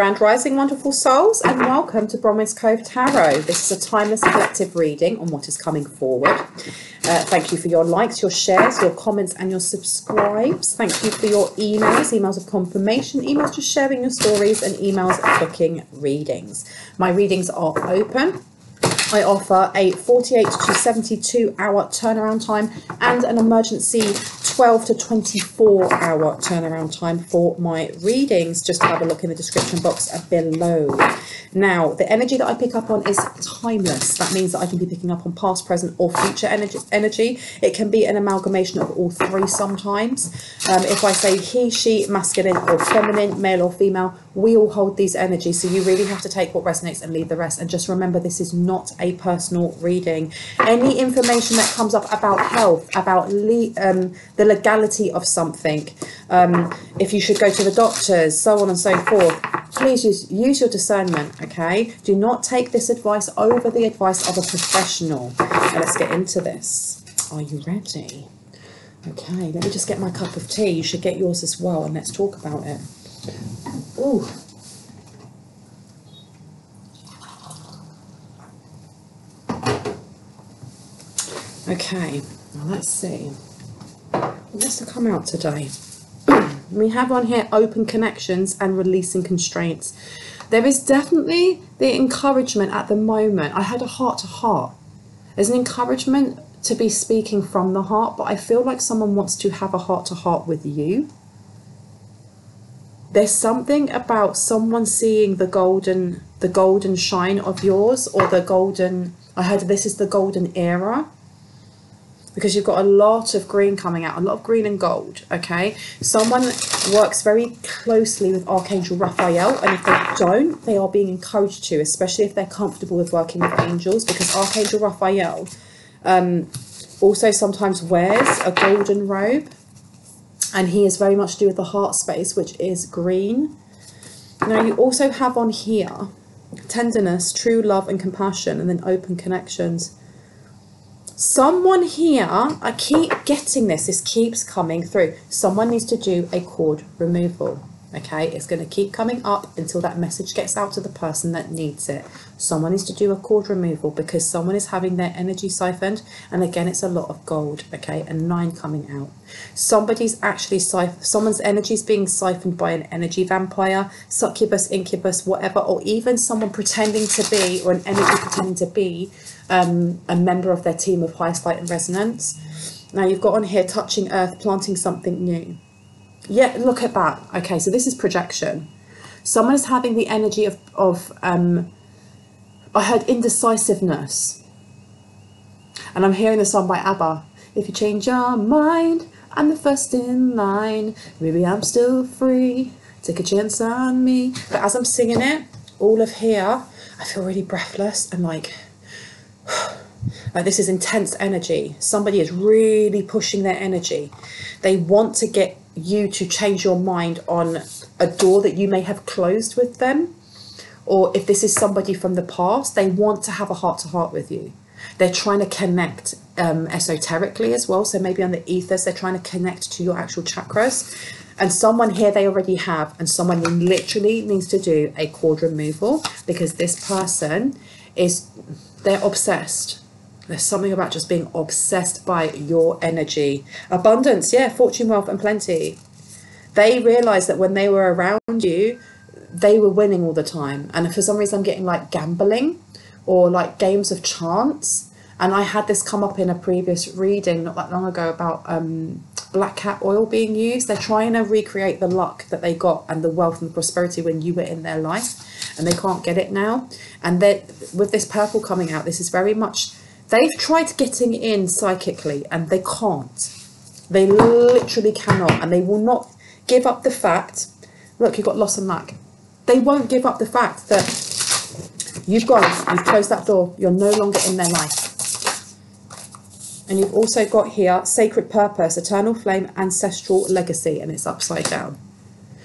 Grand Rising, wonderful souls, and welcome to Bronwen's Cove Tarot. This is a timeless collective reading on what is coming forward. Uh, thank you for your likes, your shares, your comments, and your subscribes. Thank you for your emails, emails of confirmation, emails just sharing your stories, and emails booking readings. My readings are open. I offer a 48 to 72 hour turnaround time and an emergency 12 to 24 hour turnaround time for my readings. Just have a look in the description box below. Now, the energy that I pick up on is timeless. That means that I can be picking up on past, present, or future energy. energy. It can be an amalgamation of all three sometimes. Um, if I say he, she, masculine or feminine, male or female, we all hold these energies. So you really have to take what resonates and leave the rest. And just remember, this is not a personal reading. Any information that comes up about health, about um, the legality of something, um, if you should go to the doctors, so on and so forth, please use, use your discernment, okay? Do not take this advice over the advice of a professional. Now let's get into this. Are you ready? Okay, let me just get my cup of tea. You should get yours as well, and let's talk about it. Ooh. Okay, now let's see. What's to come out today? we have on here open connections and releasing constraints. There is definitely the encouragement at the moment. I had a heart to heart. There's an encouragement to be speaking from the heart, but I feel like someone wants to have a heart to heart with you. There's something about someone seeing the golden the golden shine of yours or the golden I heard this is the golden era because you've got a lot of green coming out, a lot of green and gold, okay? Someone works very closely with Archangel Raphael, and if they don't, they are being encouraged to, especially if they're comfortable with working with angels, because Archangel Raphael um, also sometimes wears a golden robe, and he is very much to do with the heart space, which is green. Now, you also have on here tenderness, true love and compassion, and then open connections Someone here, I keep getting this, this keeps coming through. Someone needs to do a cord removal. Okay, it's going to keep coming up until that message gets out to the person that needs it. Someone needs to do a cord removal because someone is having their energy siphoned. And again, it's a lot of gold. Okay, and nine coming out. Somebody's actually someone's energy is being siphoned by an energy vampire, succubus, incubus, whatever, or even someone pretending to be, or an energy pretending to be um, a member of their team of highest light and resonance. Now you've got on here touching earth, planting something new. Yeah, look at that. Okay, so this is projection. Someone is having the energy of, of um, I heard indecisiveness. And I'm hearing the song by ABBA. If you change your mind, I'm the first in line. Maybe I'm still free. Take a chance on me. But as I'm singing it, all of here, I feel really breathless and like this is intense energy. Somebody is really pushing their energy. They want to get you to change your mind on a door that you may have closed with them. Or if this is somebody from the past, they want to have a heart to heart with you. They're trying to connect um, esoterically as well. So maybe on the ethers, they're trying to connect to your actual chakras. And someone here they already have, and someone literally needs to do a cord removal because this person is they're obsessed. There's something about just being obsessed by your energy. Abundance, yeah, fortune, wealth, and plenty. They realized that when they were around you, they were winning all the time. And for some reason, I'm getting like gambling or like games of chance. And I had this come up in a previous reading not that long ago about um, black cat oil being used. They're trying to recreate the luck that they got and the wealth and the prosperity when you were in their life and they can't get it now. And with this purple coming out, this is very much they've tried getting in psychically and they can't. They literally cannot, and they will not give up the fact. Look, you've got loss and lack. They won't give up the fact that you've gone, you've closed that door, you're no longer in their life. And you've also got here sacred purpose, eternal flame, ancestral legacy, and it's upside down.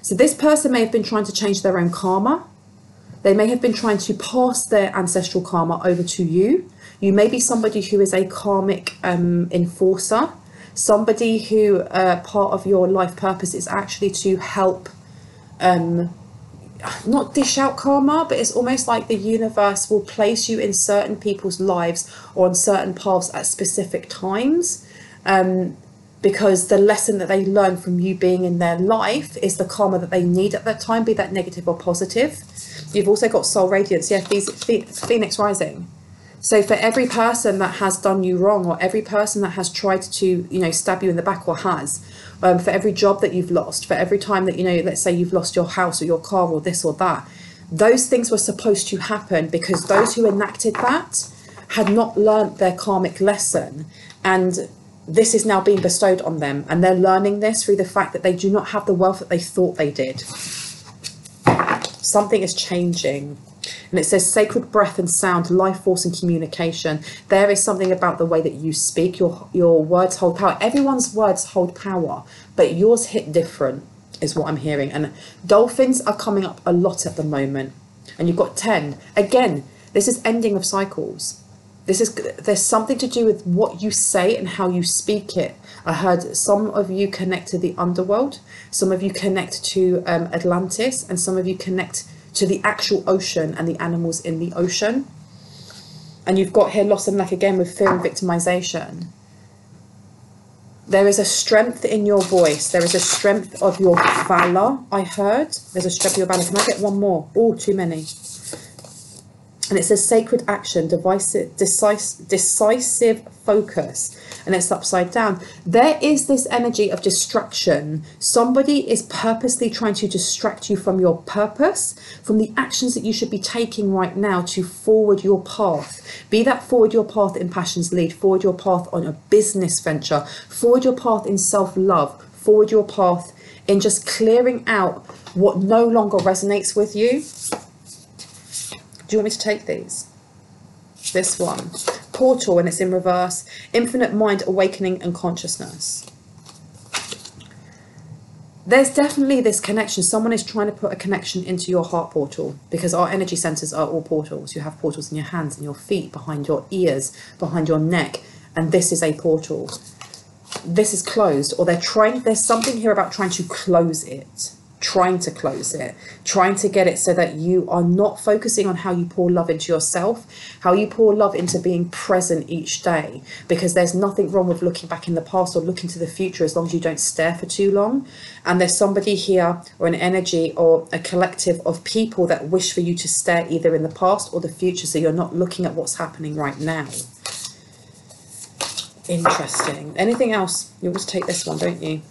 So this person may have been trying to change their own karma they may have been trying to pass their ancestral karma over to you. You may be somebody who is a karmic um, enforcer, somebody who uh, part of your life purpose is actually to help um, not dish out karma, but it's almost like the universe will place you in certain people's lives or on certain paths at specific times. Um, because the lesson that they learn from you being in their life is the karma that they need at that time, be that negative or positive. You've also got soul radiance, yeah, Phoenix rising. So for every person that has done you wrong, or every person that has tried to, you know, stab you in the back or has, um, for every job that you've lost, for every time that, you know, let's say you've lost your house or your car or this or that, those things were supposed to happen because those who enacted that had not learnt their karmic lesson. And this is now being bestowed on them. And they're learning this through the fact that they do not have the wealth that they thought they did. Something is changing. And it says sacred breath and sound, life force and communication. There is something about the way that you speak. Your your words hold power. Everyone's words hold power, but yours hit different, is what I'm hearing. And dolphins are coming up a lot at the moment. And you've got 10. Again, this is ending of cycles. This is there's something to do with what you say and how you speak it. I heard some of you connect to the underworld, some of you connect to um, Atlantis, and some of you connect to the actual ocean and the animals in the ocean. And you've got here loss and lack again with fear and victimization. There is a strength in your voice. There is a strength of your valor, I heard. There's a strength of your valor. Can I get one more? Oh, too many. And it says sacred action, decisive, decisive focus and it's upside down. There is this energy of distraction. Somebody is purposely trying to distract you from your purpose, from the actions that you should be taking right now to forward your path. Be that forward your path in passions lead, forward your path on a business venture, forward your path in self love, forward your path in just clearing out what no longer resonates with you. Do you want me to take these? This one portal and it's in reverse, infinite mind awakening and consciousness. There's definitely this connection. Someone is trying to put a connection into your heart portal because our energy centers are all portals. You have portals in your hands, in your feet, behind your ears, behind your neck, and this is a portal. This is closed, or they're trying, there's something here about trying to close it trying to close it, trying to get it so that you are not focusing on how you pour love into yourself, how you pour love into being present each day. Because there's nothing wrong with looking back in the past or looking to the future as long as you don't stare for too long. And there's somebody here or an energy or a collective of people that wish for you to stare either in the past or the future so you're not looking at what's happening right now. Interesting. Anything else? You always take this one, don't you?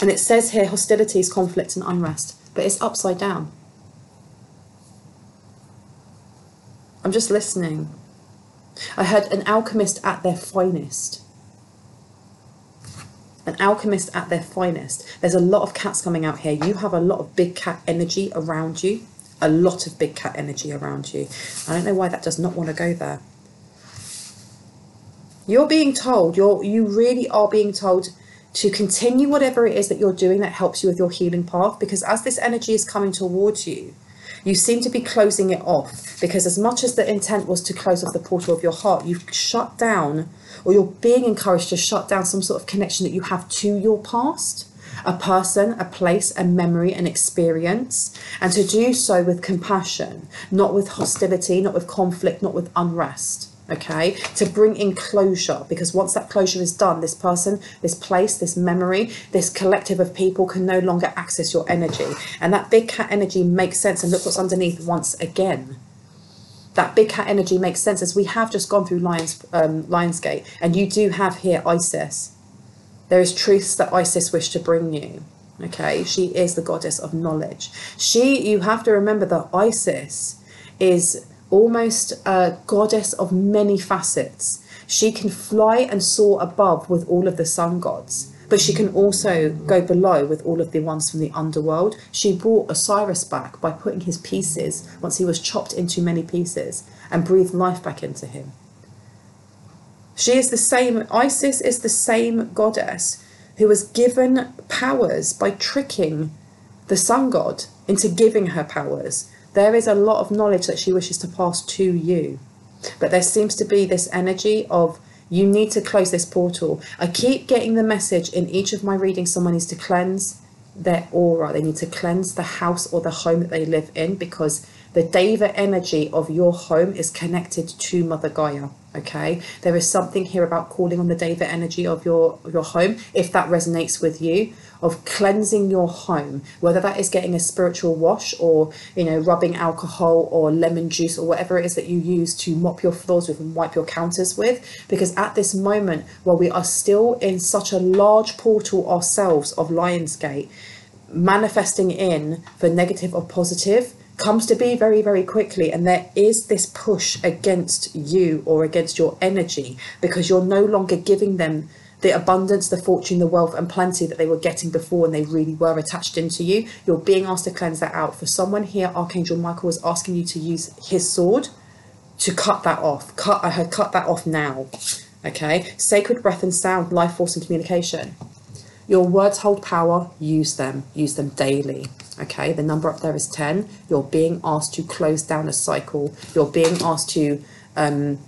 And it says here hostilities, conflict, and unrest, but it's upside down. I'm just listening. I heard an alchemist at their finest. An alchemist at their finest. There's a lot of cats coming out here. You have a lot of big cat energy around you. A lot of big cat energy around you. I don't know why that does not want to go there. You're being told, you're you really are being told to continue whatever it is that you're doing that helps you with your healing path because as this energy is coming towards you you seem to be closing it off because as much as the intent was to close off the portal of your heart you've shut down or you're being encouraged to shut down some sort of connection that you have to your past a person, a place, a memory, an experience, and to do so with compassion, not with hostility, not with conflict, not with unrest okay to bring in closure. Because once that closure is done this person this place this memory this collective of people can no longer access your energy. And that big cat energy makes sense and look what's underneath once again. That big cat energy makes sense as we have just gone through lions um, lionsgate and you do have here isis. There is truths that isis wish to bring you okay? She is the goddess of knowledge. She you have to remember that isis is almost a goddess of many facets. She can fly and soar above with all of the sun gods, but she can also go below with all of the ones from the underworld. She brought Osiris back by putting his pieces, once he was chopped into many pieces, and breathed life back into him. She is the same, Isis is the same goddess who was given powers by tricking the sun god into giving her powers there is a lot of knowledge that she wishes to pass to you. But there seems to be this energy of you need to close this portal. I keep getting the message in each of my readings someone needs to cleanse, their aura. They need to cleanse the house or the home that they live in because the Deva energy of your home is connected to Mother Gaia. Okay, there is something here about calling on the Deva energy of your your home, if that resonates with you, of cleansing your home, whether that is getting a spiritual wash or you know rubbing alcohol or lemon juice or whatever it is that you use to mop your floors with and wipe your counters with. Because at this moment, while we are still in such a large portal ourselves of Lionsgate, manifesting in for negative or positive comes to be very, very quickly. And there is this push against you or against your energy because you're no longer giving them the abundance, the fortune, the wealth, and plenty that they were getting before and they really were attached into you. You're being asked to cleanse that out. For someone here, Archangel Michael is asking you to use his sword to cut that off. Cut, I heard cut that off now. Okay. Sacred breath and sound, life force and communication. Your words hold power, use them, use them daily. Okay, the number up there is 10. You're being asked to close down a cycle. You're being asked to um,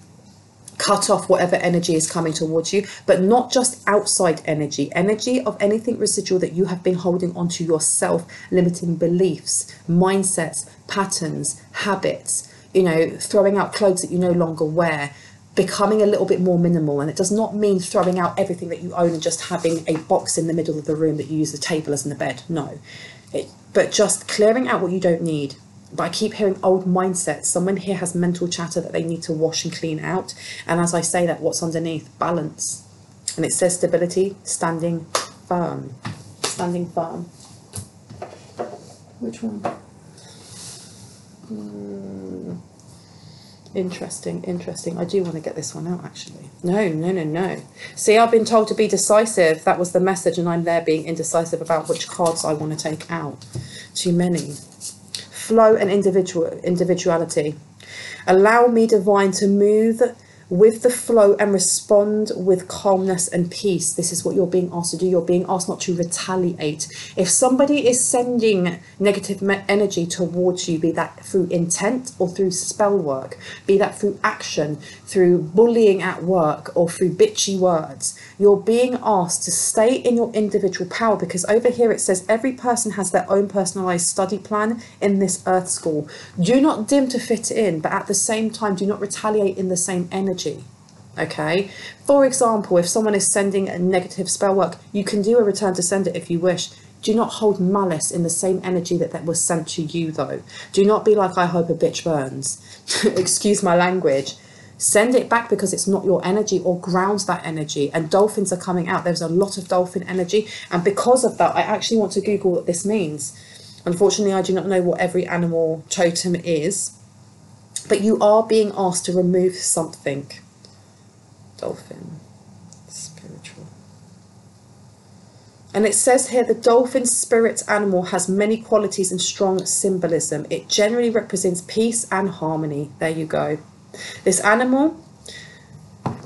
cut off whatever energy is coming towards you, but not just outside energy, energy of anything residual that you have been holding onto yourself, limiting beliefs, mindsets, patterns, habits, you know, throwing out clothes that you no longer wear, becoming a little bit more minimal. And it does not mean throwing out everything that you own and just having a box in the middle of the room that you use the table as in the bed. No. It, but just clearing out what you don't need. But I keep hearing old mindsets. Someone here has mental chatter that they need to wash and clean out. And as I say that, what's underneath? Balance. And it says stability, standing firm. Standing firm. Which one? Hmm. Interesting, interesting. I do want to get this one out actually. No, no, no, no. See, I've been told to be decisive. That was the message, and I'm there being indecisive about which cards I want to take out. Too many. Flow and individual individuality. Allow me, divine, to move with the flow and respond with calmness and peace. This is what you're being asked to do. You're being asked not to retaliate. If somebody is sending negative energy towards you, be that through intent or through spell work, be that through action, through bullying at work, or through bitchy words, you're being asked to stay in your individual power because over here it says every person has their own personalized study plan in this earth school. Do not dim to fit in, but at the same time, do not retaliate in the same energy energy. Okay, for example, if someone is sending a negative spell work, you can do a return to sender if you wish. Do not hold malice in the same energy that that was sent to you, though. Do not be like, I hope a bitch burns. Excuse my language. Send it back because it's not your energy or grounds that energy. And dolphins are coming out. There's a lot of dolphin energy. And because of that, I actually want to Google what this means. Unfortunately, I do not know what every animal totem is but you are being asked to remove something. Dolphin, spiritual. And it says here the dolphin spirit animal has many qualities and strong symbolism. It generally represents peace and harmony. There you go. This animal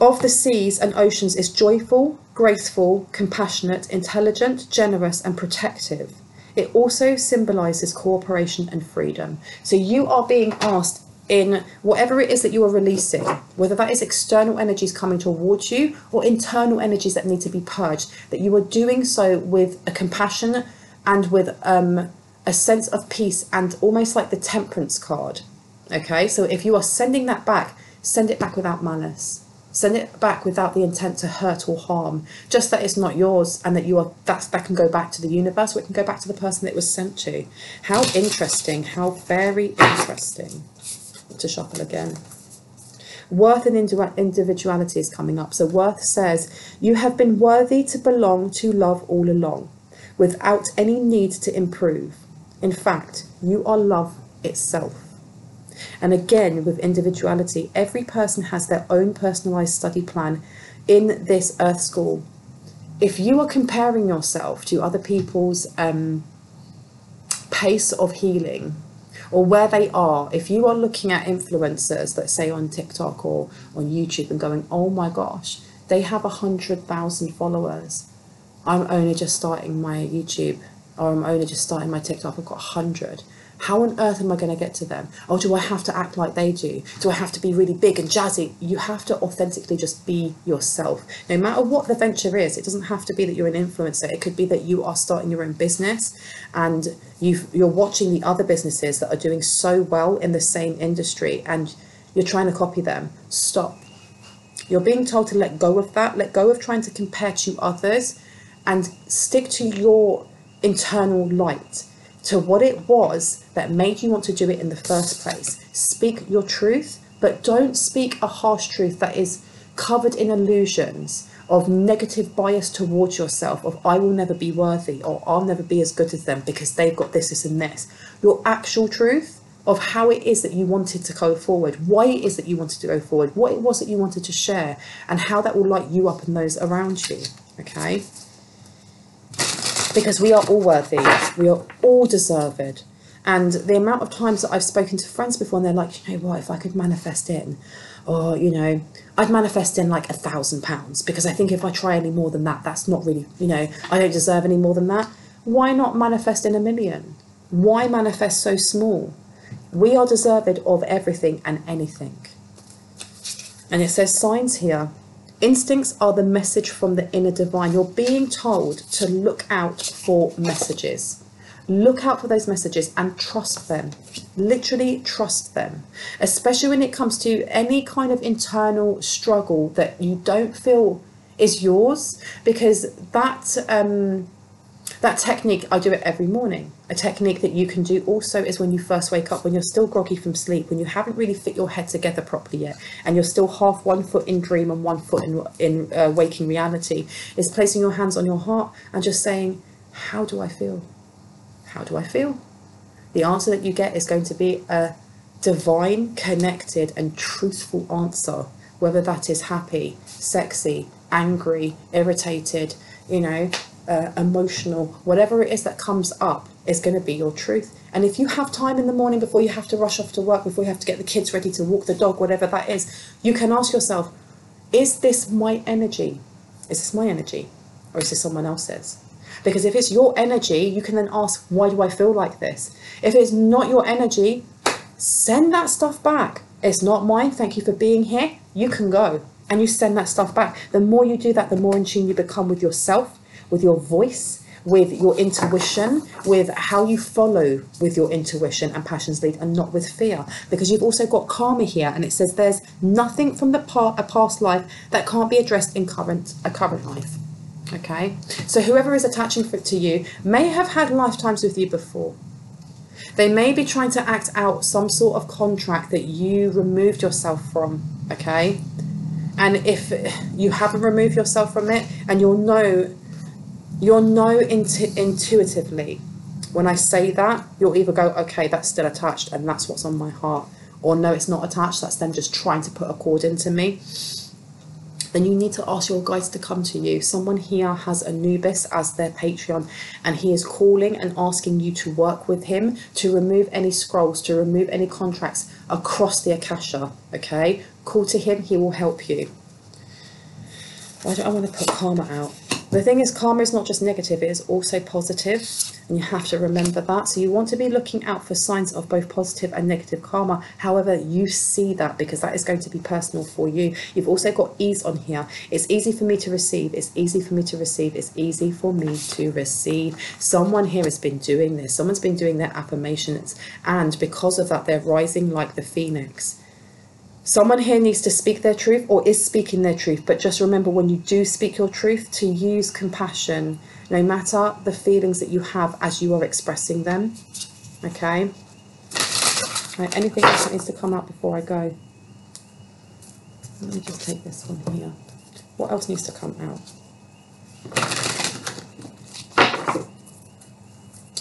of the seas and oceans is joyful, graceful, compassionate, intelligent, generous, and protective. It also symbolizes cooperation and freedom. So you are being asked in whatever it is that you are releasing, whether that is external energies coming towards you or internal energies that need to be purged, that you are doing so with a compassion and with um, a sense of peace and almost like the temperance card. Okay, so if you are sending that back, send it back without malice. Send it back without the intent to hurt or harm. Just that it's not yours and that you are that's that can go back to the universe or it can go back to the person that it was sent to. How interesting, how very interesting to shuffle again. Worth and individuality is coming up. So Worth says, You have been worthy to belong to love all along, without any need to improve. In fact, you are love itself. And again, with individuality, every person has their own personalized study plan in this Earth School. If you are comparing yourself to other people's um, pace of healing, or where they are, if you are looking at influencers, let's say on TikTok or on YouTube, and going, oh my gosh, they have a hundred thousand followers. I'm only just starting my YouTube, or I'm only just starting my TikTok. I've got a hundred. How on earth am I going to get to them? Or do I have to act like they do? Do I have to be really big and jazzy? You have to authentically just be yourself. No matter what the venture is, it doesn't have to be that you're an influencer. It could be that you are starting your own business and you you're watching the other businesses that are doing so well in the same industry and you're trying to copy them. Stop. You're being told to let go of that, let go of trying to compare to others and stick to your internal light to what it was that made you want to do it in the first place. Speak your truth, but don't speak a harsh truth that is covered in illusions of negative bias towards yourself of I will never be worthy or I'll never be as good as them because they've got this, this and this. Your actual truth of how it is that you wanted to go forward, why it is that you wanted to go forward, what it was that you wanted to share, and how that will light you up and those around you. Okay? Because we are all worthy, we are all deserved. And the amount of times that I've spoken to friends before and they're like, you know what, if I could manifest in, or, you know, I'd manifest in like a thousand pounds because I think if I try any more than that, that's not really, you know, I don't deserve any more than that. Why not manifest in a million? Why manifest so small? We are deserved of everything and anything. And it says signs here Instincts are the message from the inner divine. You're being told to look out for messages. Look out for those messages and trust them. Literally trust them. Especially when it comes to any kind of internal struggle that you don't feel is yours, because that um, that technique, I do it every morning. A technique that you can do also is when you first wake up, when you're still groggy from sleep, when you haven't really fit your head together properly yet, and you're still half one foot in dream and one foot in, in uh, waking reality, is placing your hands on your heart and just saying, How do I feel? How do I feel? The answer that you get is going to be a divine, connected, and truthful answer, whether that is happy, sexy, angry, irritated, you know, uh, emotional, whatever it is that comes up is going to be your truth. And if you have time in the morning before you have to rush off to work, before you have to get the kids ready to walk the dog, whatever that is, you can ask yourself, is this my energy? Is this my energy? Or is this someone else's? Because if it's your energy, you can then ask, why do I feel like this? If it's not your energy, send that stuff back. It's not mine. Thank you for being here. You can go. And you send that stuff back. The more you do that, the more in tune you become with yourself with your voice, with your intuition, with how you follow with your intuition and passions lead, and not with fear. Because you've also got karma here, and it says there's nothing from the part a past life that can't be addressed in current a current life. Okay, so whoever is attaching to you may have had lifetimes with you before. They may be trying to act out some sort of contract that you removed yourself from. Okay, and if you haven't removed yourself from it, and you'll know you'll know intu- intuitively when I say that, you'll either go, okay, that's still attached and that's what's on my heart, or no, it's not attached, that's them just trying to put a cord into me. Then you need to ask your guides to come to you. Someone here has Anubis as their Patreon, and he is calling and asking you to work with him to remove any scrolls, to remove any contracts across the Akasha. Okay? Call to him, he will help you. Why don't I want to put karma out? The thing is, karma is not just negative, it is also positive, and you have to remember that. So, you want to be looking out for signs of both positive and negative karma. However, you see that because that is going to be personal for you. You've also got ease on here. It's easy for me to receive, it's easy for me to receive, it's easy for me to receive. Someone here has been doing this, someone's been doing their affirmations, and because of that, they're rising like the phoenix. Someone here needs to speak their truth or is speaking their truth, but just remember when you do speak your truth to use compassion no matter the feelings that you have as you are expressing them. Okay? Right, anything else that needs to come out before I go? Let me just take this one here. What else needs to come out?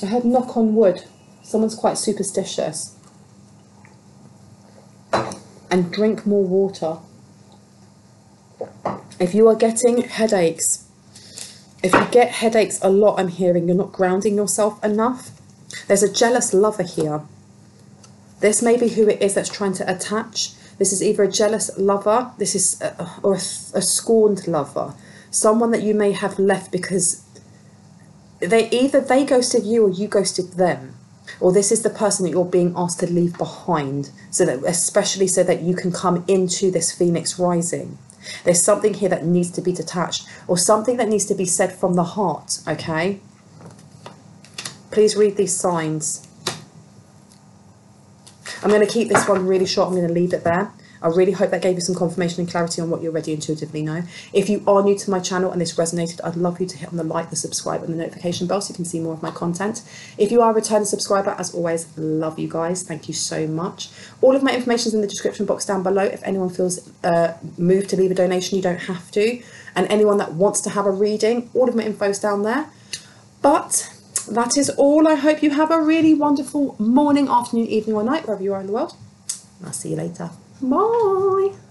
I heard knock on wood. Someone's quite superstitious and drink more water. If you are getting headaches, if you get headaches a lot, I'm hearing you're not grounding yourself enough. There's a jealous lover here. This may be who it is that's trying to attach. This is either a jealous lover, this is a, or a, a scorned lover, someone that you may have left because they either they ghosted you or you ghosted them. Or this is the person that you're being asked to leave behind so that especially so that you can come into this phoenix rising. There's something here that needs to be detached or something that needs to be said from the heart okay? Please read these signs. I'm going to keep this one really short. I'm going to leave it there I really hope that gave you some confirmation and clarity on what you already intuitively know. If you are new to my channel and this resonated, I'd love you to hit on the like, the subscribe, and the notification bell so you can see more of my content. If you are a returning subscriber, as always, love you guys. Thank you so much. All of my information is in the description box down below. If anyone feels uh, moved to leave a donation, you don't have to. And anyone that wants to have a reading, all of my info is down there. But that is all. I hope you have a really wonderful morning, afternoon, evening, or night, wherever you are in the world. I'll see you later. Bye.